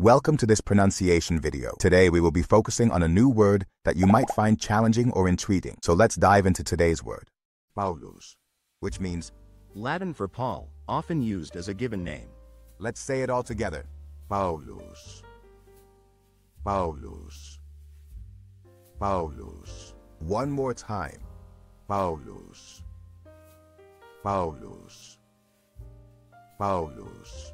Welcome to this pronunciation video. Today we will be focusing on a new word that you might find challenging or intriguing. So let's dive into today's word. Paulus, which means, Latin for Paul, often used as a given name. let's say it all together. Paulus. Paulus. Paulus. One more time. Paulus. Paulus. Paulus.